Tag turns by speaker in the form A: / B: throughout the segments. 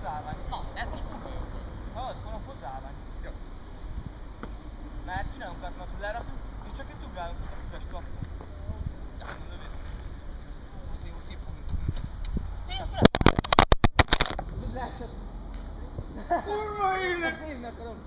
A: hozzáállvány. Na, ez most kurva jó volt. Hallod, holnap hozzáállvány.
B: Jó.
A: Mert csinálunk át, hogy lerakjuk, és csak itt ugrálunk, mint a füves klapcon. De mondom, lövét, szív, szív, szív, szív, szív, szív, szív, leesett? Kurva élet! Ezt névni akarom.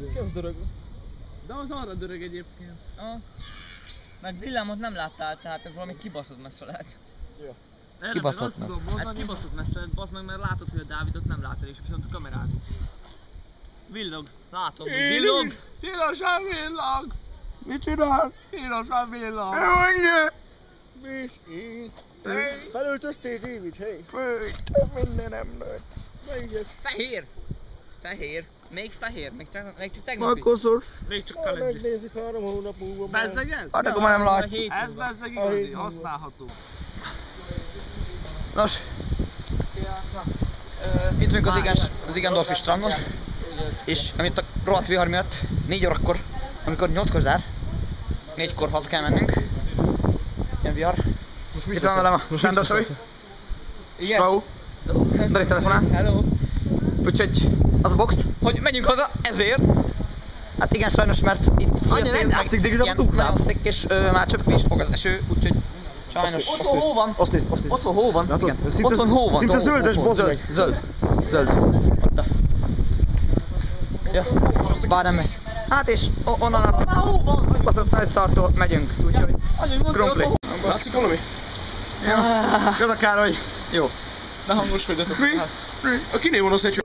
B: Már kezd dörög.
C: De az arra dörög egyébként.
A: Ah. Meg villámot nem láttál, tehát ez valami kibaszott messze lehet.
C: Erre
B: Kibaszott
C: meg azt
B: meg.
A: Hát kibaszott messze lehet, bazd meg, mert látod, hogy a Dávidot nem látod, és viszont kamerázik. Villog, látod, hogy villog.
C: Pirosan villag!
B: Mit csinál?
C: Pirosan villag!
B: Mondja!
C: Hey.
B: Felöltöztél David, hey? Főt, mindenem nőtt.
A: Fehér. Fehér. Még fehér, még, te, még csak.
B: Makoszos.
C: Még csak
B: Ha
C: kalendris.
B: megnézzük három hónap múlva.
C: Bezzeg ez?
B: Hát akkor már nem lát.
A: Hét
C: Ez bezzeg igazi, használható.
B: Nos, itt vagyunk az, igen, az Igendorfi strandon, és amit a rohadt vihar miatt, 4 órakor, amikor 8-kor zár, 4-kor haza kell mennünk. Ilyen vihar. Most mit van velem a Sándor Savi?
A: Igen.
B: Spau. Dari telefonál.
A: Hello.
B: Úgyhogy az a box, hogy menjünk haza, ezért. Hát igen, sajnos, mert itt fúj a
A: Annyira
B: szél,
A: nem látszik, de igazából
B: nagyon szék, és ö, már csöpp is fog az eső, úgyhogy sajnos.
A: Otthon hó van.
D: Azt nézd, azt nézd.
A: Otthon hó van. Igen. Otthon hó van.
D: szinte
A: Hó,
D: zöldes,
A: hó, hó.
D: bazd
B: Zöld, zöld, zöld. Ja, bár nem megy. Hát és onnan a baszott nagy szartól megyünk, úgyhogy krumpli.
D: Látszik valami?
B: Ja, Kösz a Károly. Jó.
C: Ne hangoskodjatok.
D: Mi? A kiné van az egy